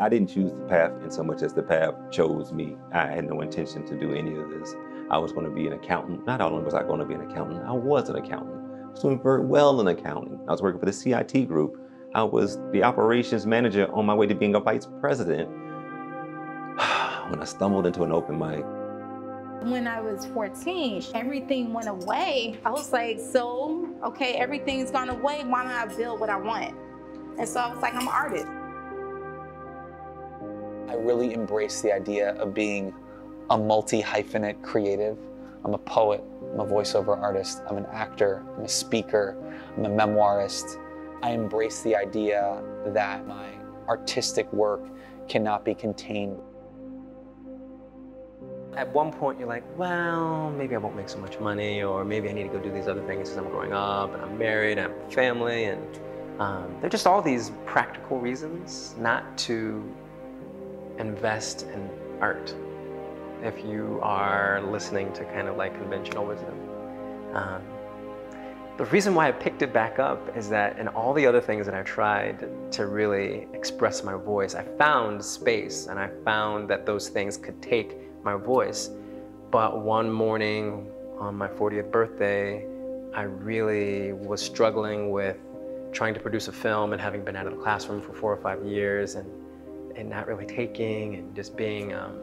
I didn't choose the path in so much as the path chose me. I had no intention to do any of this. I was going to be an accountant. Not only was I going to be an accountant, I was an accountant. I was doing very well in accounting. I was working for the CIT group. I was the operations manager on my way to being a vice president when I stumbled into an open mic. When I was 14, everything went away. I was like, so, okay, everything's gone away. Why don't I build what I want? And so I was like, I'm an artist. I really embrace the idea of being a multi-hyphenate creative. I'm a poet, I'm a voiceover artist, I'm an actor, I'm a speaker, I'm a memoirist. I embrace the idea that my artistic work cannot be contained. At one point you're like, well, maybe I won't make so much money or maybe I need to go do these other things as I'm growing up and I'm married and I have a family and um, they're just all these practical reasons not to invest in art if you are listening to kind of like conventional wisdom. Um, the reason why I picked it back up is that in all the other things that I tried to really express my voice, I found space and I found that those things could take my voice. But one morning on my 40th birthday, I really was struggling with trying to produce a film and having been out of the classroom for four or five years and, and not really taking and just being, um,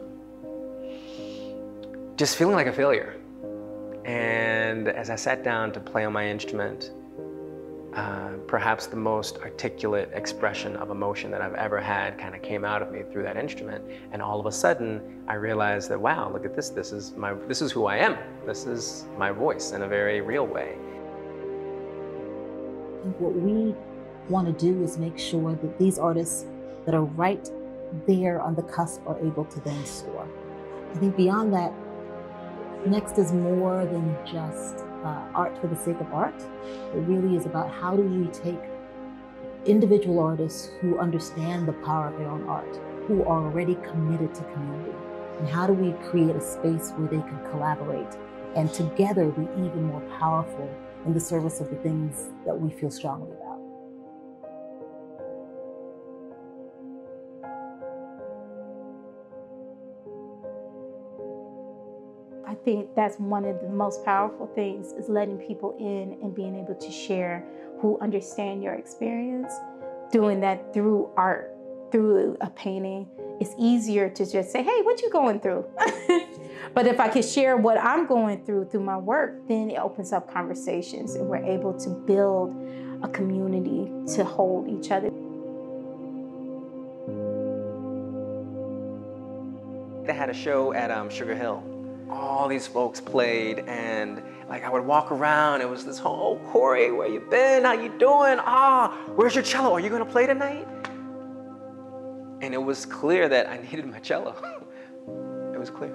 just feeling like a failure. And as I sat down to play on my instrument, uh, perhaps the most articulate expression of emotion that I've ever had kind of came out of me through that instrument. And all of a sudden, I realized that, wow, look at this. This is, my, this is who I am. This is my voice in a very real way. What we want to do is make sure that these artists that are right there on the cusp are able to then soar. I think beyond that, next is more than just uh, art for the sake of art. It really is about how do we take individual artists who understand the power of their own art, who are already committed to community, and how do we create a space where they can collaborate and together be even more powerful in the service of the things that we feel strongly about. I think that's one of the most powerful things is letting people in and being able to share who understand your experience. Doing that through art, through a painting, it's easier to just say, hey, what you going through? but if I can share what I'm going through through my work, then it opens up conversations and we're able to build a community to hold each other. They had a show at um, Sugar Hill all these folks played and like I would walk around, it was this whole, oh, Corey, where you been? How you doing? Ah, where's your cello? Are you gonna play tonight? And it was clear that I needed my cello. it was clear.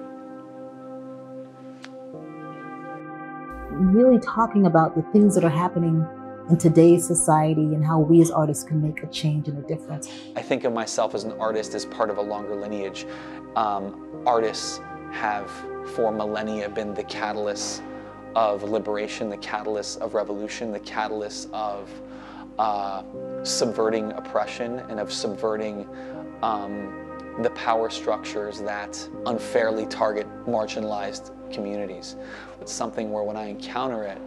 Really talking about the things that are happening in today's society and how we as artists can make a change and a difference. I think of myself as an artist as part of a longer lineage. Um, artists have for millennia been the catalyst of liberation, the catalyst of revolution, the catalyst of uh, subverting oppression and of subverting um, the power structures that unfairly target marginalized communities. It's something where when I encounter it,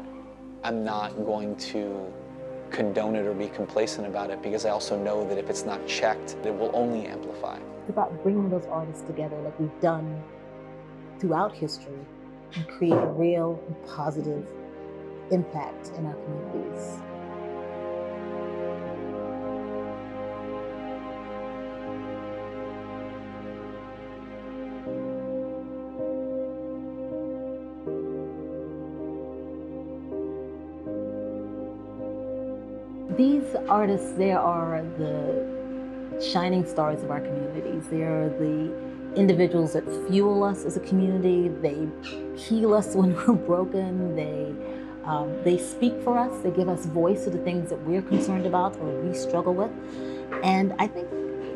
I'm not going to condone it or be complacent about it because I also know that if it's not checked, it will only amplify. It's about bringing those artists together like we've done throughout history and create a real and positive impact in our communities. These artists, they are the shining stars of our communities. They are the individuals that fuel us as a community. They heal us when we're broken. They um, they speak for us. They give us voice to the things that we're concerned about or we struggle with. And I think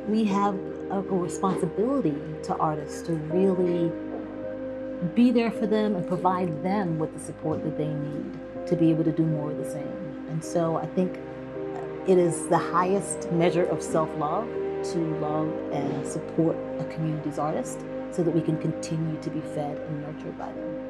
we have a, a responsibility to artists to really be there for them and provide them with the support that they need to be able to do more of the same. And so I think it is the highest measure of self-love to love and support a community's artist so that we can continue to be fed and nurtured by them.